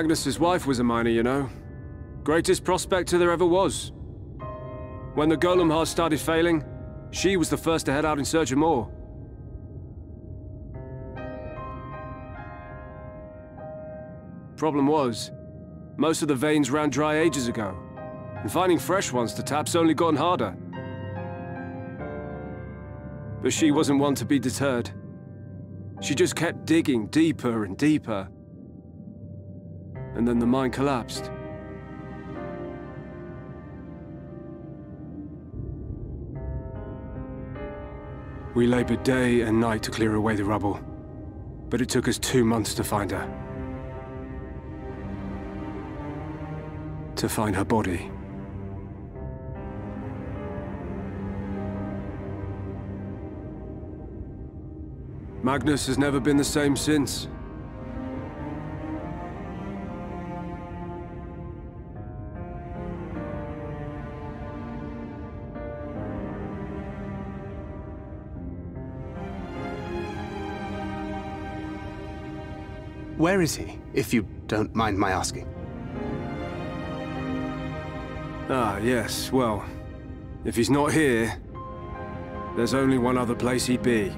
Magnus's wife was a miner, you know. Greatest prospector there ever was. When the golem heart started failing, she was the first to head out in search of more. Problem was, most of the veins ran dry ages ago, and finding fresh ones to tap's only gotten harder. But she wasn't one to be deterred. She just kept digging deeper and deeper. And then the mine collapsed. We labored day and night to clear away the rubble. But it took us two months to find her. To find her body. Magnus has never been the same since. Where is he, if you don't mind my asking? Ah, yes, well, if he's not here, there's only one other place he'd be.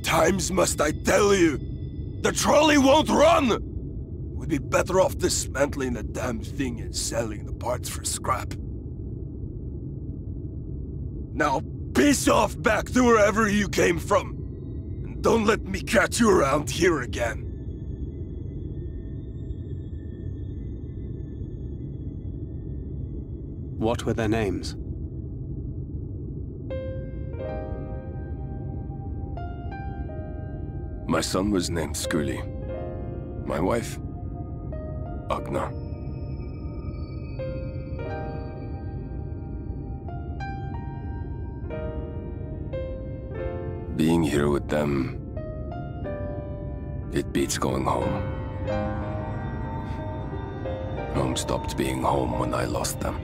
Times must I tell you? The trolley won't run! We'd be better off dismantling the damn thing and selling the parts for scrap. Now piss off back to wherever you came from. And don't let me catch you around here again. What were their names? My son was named Skuli. My wife, Agna. Being here with them, it beats going home. Home stopped being home when I lost them.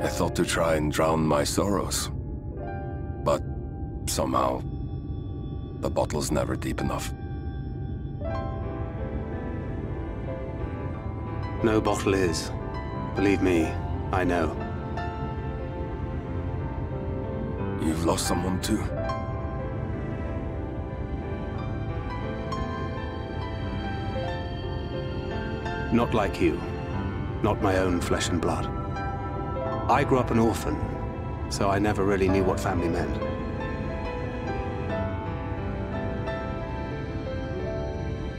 I thought to try and drown my sorrows. Somehow, the bottle's never deep enough. No bottle is. Believe me, I know. You've lost someone too? Not like you. Not my own flesh and blood. I grew up an orphan, so I never really knew what family meant.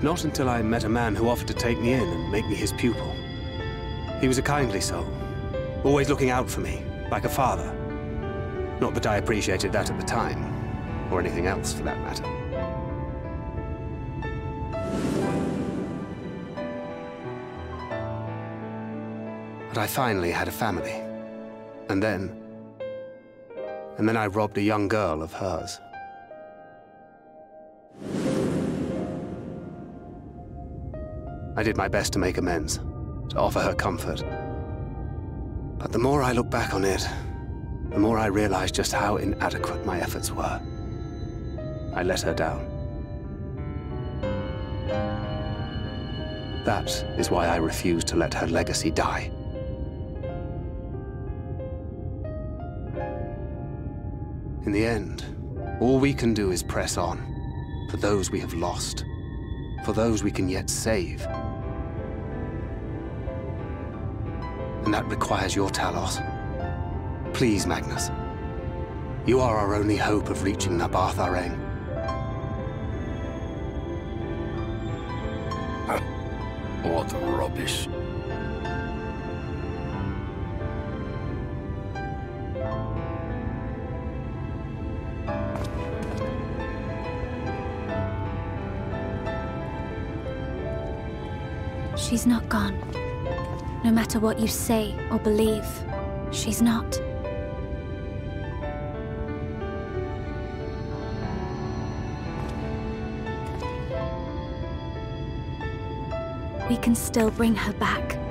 Not until I met a man who offered to take me in and make me his pupil. He was a kindly soul, always looking out for me, like a father. Not that I appreciated that at the time, or anything else for that matter. But I finally had a family. And then... And then I robbed a young girl of hers. I did my best to make amends, to offer her comfort. But the more I look back on it, the more I realize just how inadequate my efforts were. I let her down. That is why I refuse to let her legacy die. In the end, all we can do is press on, for those we have lost, for those we can yet save. and that requires your Talos. Please, Magnus. You are our only hope of reaching Nabaath Areng. what rubbish. She's not gone. No matter what you say or believe, she's not. We can still bring her back.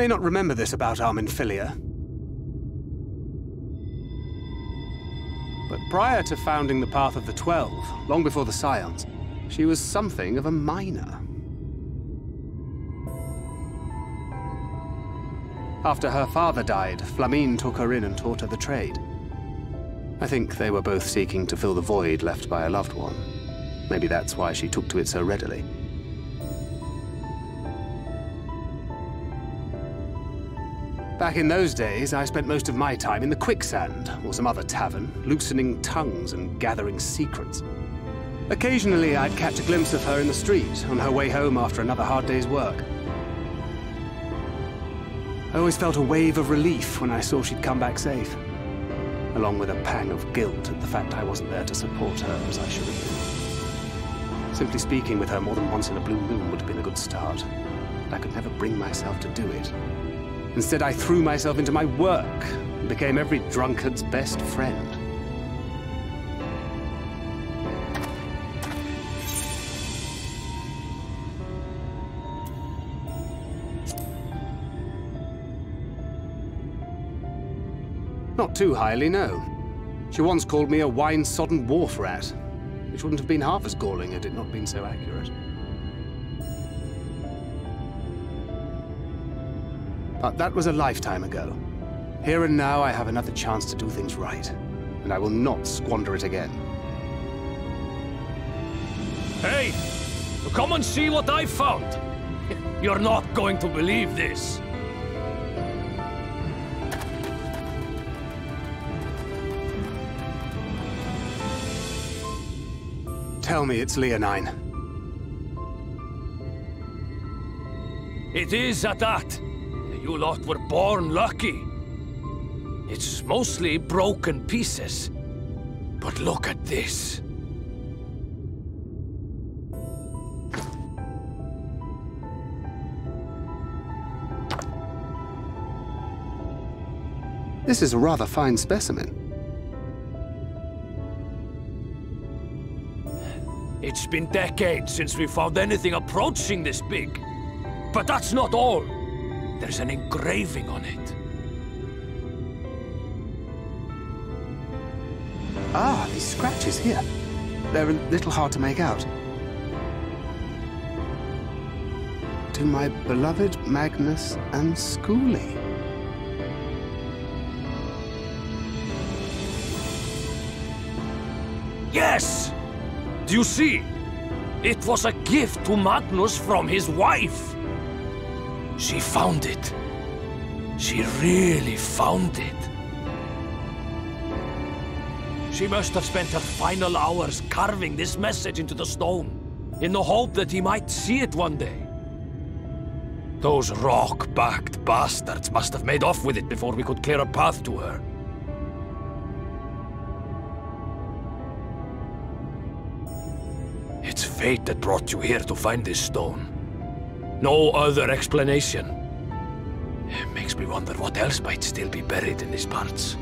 May not remember this about Armin Filia. But prior to founding the Path of the Twelve, long before the Scions, she was something of a miner. After her father died, F'lhaminn took her in and taught her the trade. I think they were both seeking to fill the void left by a loved one. Maybe that's why she took to it so readily. Back in those days, I spent most of my time in the Quicksand, or some other tavern, loosening tongues and gathering secrets. Occasionally, I'd catch a glimpse of her in the street, on her way home after another hard day's work. I always felt a wave of relief when I saw she'd come back safe, along with a pang of guilt at the fact I wasn't there to support her as I should have been. Simply speaking with her more than once in a blue moon would have been a good start, but I could never bring myself to do it. Instead, I threw myself into my work and became every drunkard's best friend. Not too highly, no. She once called me a wine-sodden wharf rat, which wouldn't have been half as galling had it not been so accurate. But that was a lifetime ago. Here and now, I have another chance to do things right, and I will not squander it again. Hey! Come and see what I found! You're not going to believe this! Tell me it's Leonine. It is at that. You lot were born lucky. It's mostly broken pieces. But look at this. This is a rather fine specimen. It's been decades since we found anything approaching this big. But that's not all. There's an engraving on it. Ah, these scratches here. They're a little hard to make out. To my beloved Magnus and Skuli. Yes! Do you see? It was a gift to Magnus from his wife. She found it. She really found it. She must have spent her final hours carving this message into the stone, in the hope that he might see it one day. Those rock-backed bastards must have made off with it before we could clear a path to her. It's fate that brought you here to find this stone. No other explanation. It makes me wonder what else might still be buried in these parts.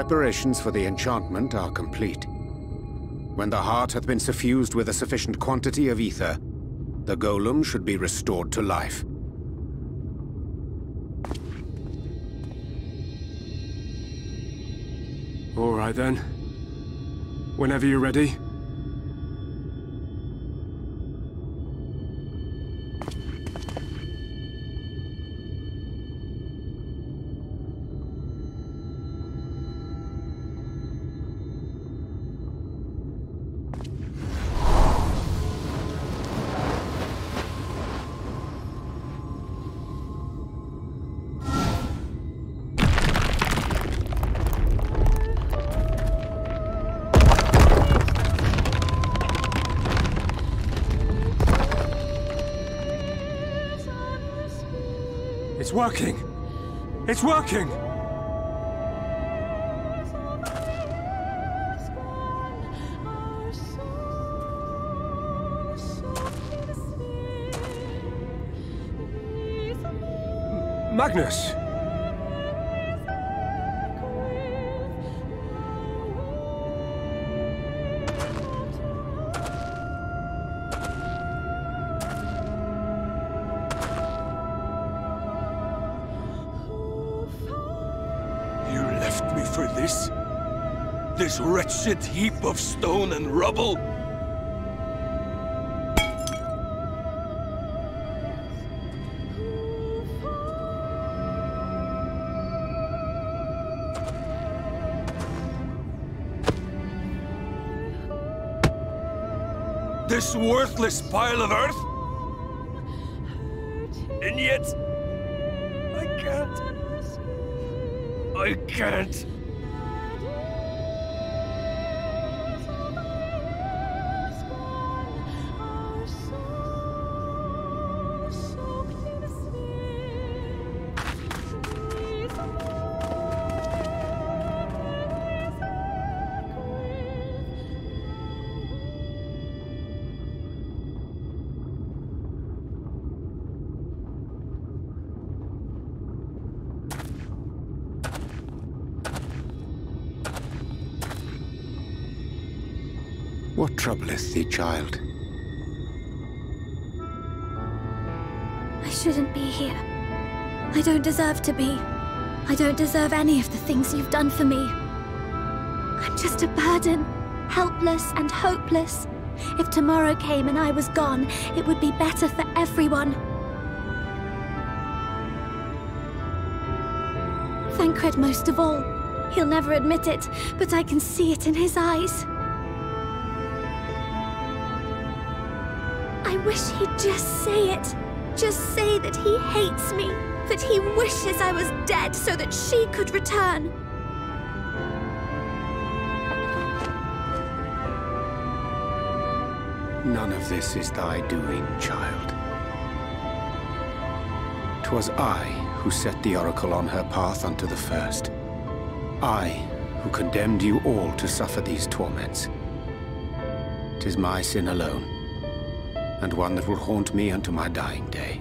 Preparations for the enchantment are complete. When the heart hath been suffused with a sufficient quantity of aether, the golem should be restored to life. All right then. Whenever you're ready. Working! It's working! Magnus! Wretched heap of stone and rubble? This worthless pile of earth? And yet, I can't. I can't. Troubleth thee, child? I shouldn't be here. I don't deserve to be. I don't deserve any of the things you've done for me. I'm just a burden, helpless and hopeless. If tomorrow came and I was gone, it would be better for everyone. Thancred most of all. He'll never admit it, but I can see it in his eyes. Wish he'd just say it. Just say that he hates me, that he wishes I was dead so that she could return. None of this is thy doing, child. 'Twas I who set the Oracle on her path unto the first. I who condemned you all to suffer these torments. Tis my sin alone, and one that will haunt me unto my dying day.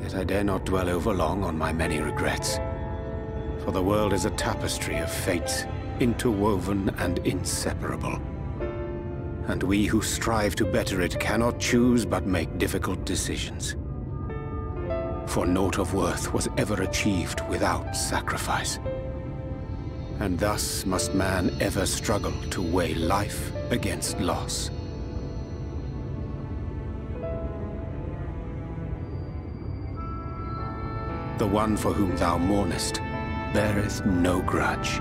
Yet I dare not dwell over long on my many regrets, for the world is a tapestry of fates, interwoven and inseparable. And we who strive to better it cannot choose but make difficult decisions. For naught of worth was ever achieved without sacrifice. And thus must man ever struggle to weigh life against loss. The one for whom thou mournest beareth no grudge.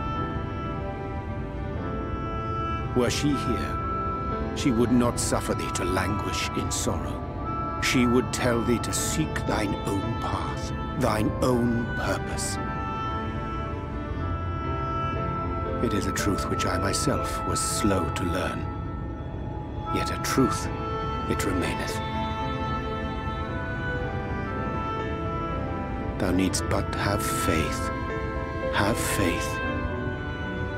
Were she here, she would not suffer thee to languish in sorrow. She would tell thee to seek thine own path, thine own purpose. It is a truth which I myself was slow to learn. Yet a truth it remaineth. Thou needst but have faith. Have faith,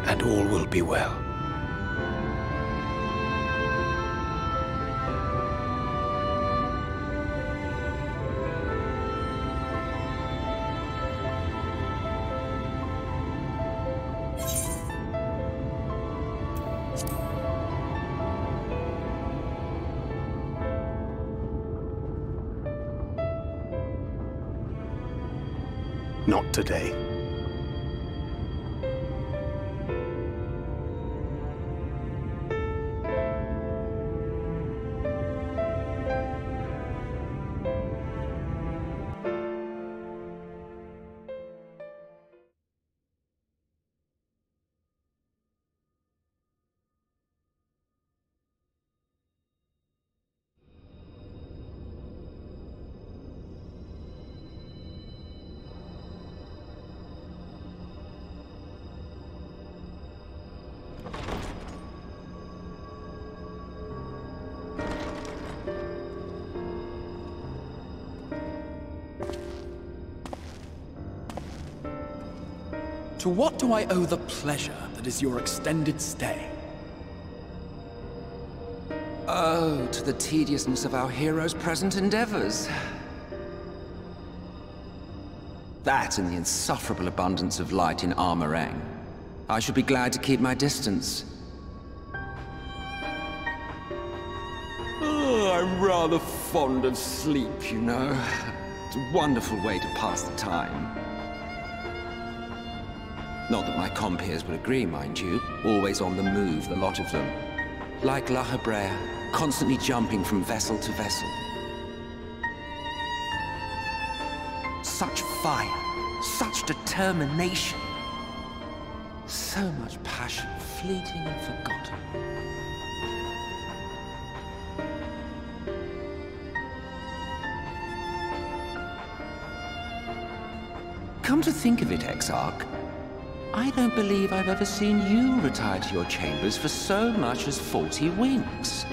and all will be well. To what do I owe the pleasure that is your extended stay? Oh, to the tediousness of our hero's present endeavors. That and the insufferable abundance of light in Amh Araeng. I should be glad to keep my distance. Oh, I'm rather fond of sleep, you know. It's a wonderful way to pass the time. Not that my compeers would agree, mind you. Always on the move, the lot of them. Like Lahabrea, constantly jumping from vessel to vessel. Such fire, such determination. So much passion, fleeting and forgotten. Come to think of it, Exarch, I don't believe I've ever seen you retire to your chambers for so much as 40 winks.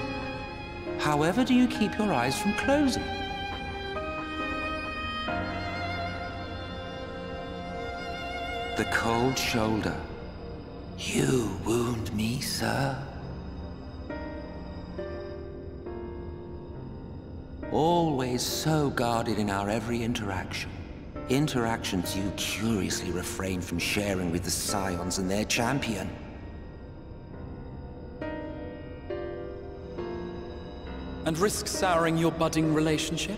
However do you keep your eyes from closing? The cold shoulder. You wound me, sir. Always so guarded in our every interaction. Interactions you curiously refrain from sharing with the Scions and their champion. And risk souring your budding relationship?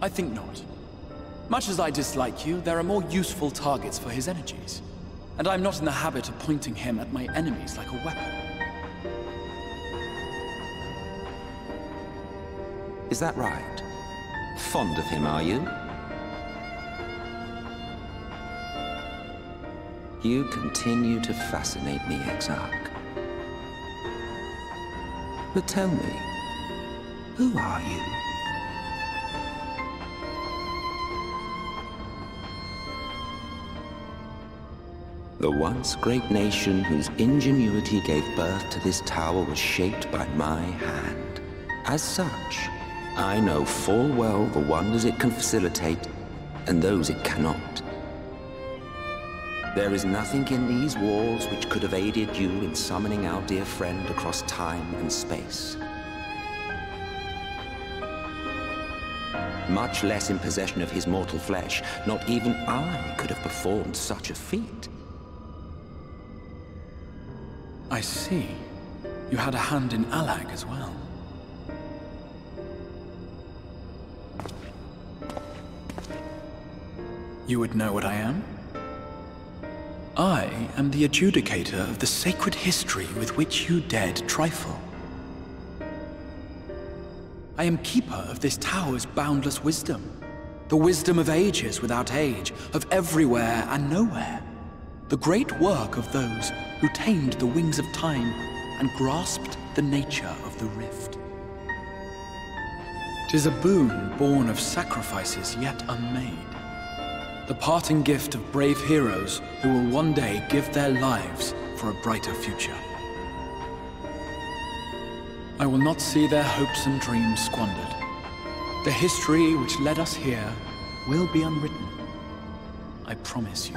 I think not. Much as I dislike you, there are more useful targets for his energies. And I'm not in the habit of pointing him at my enemies like a weapon. Is that right? Fond of him, are you? You continue to fascinate me, Exarch. But tell me, who are you? The once great nation whose ingenuity gave birth to this tower was shaped by my hand. As such, I know full well the wonders it can facilitate and those it cannot. There is nothing in these walls which could have aided you in summoning our dear friend across time and space. Much less in possession of his mortal flesh, not even I could have performed such a feat. I see. You had a hand in Allag as well. You would know what I am? I am the adjudicator of the sacred history with which you dared trifle. I am keeper of this tower's boundless wisdom. The wisdom of ages without age, of everywhere and nowhere. The great work of those who tamed the wings of time and grasped the nature of the rift. Tis a boon born of sacrifices yet unmade. The parting gift of brave heroes who will one day give their lives for a brighter future. I will not see their hopes and dreams squandered. The history which led us here will be unwritten. I promise you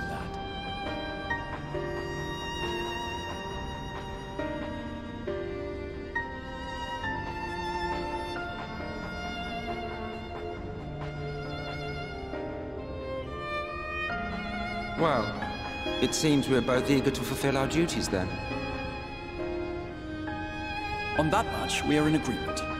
it seems we're both eager to fulfill our duties then. On that much, we are in agreement.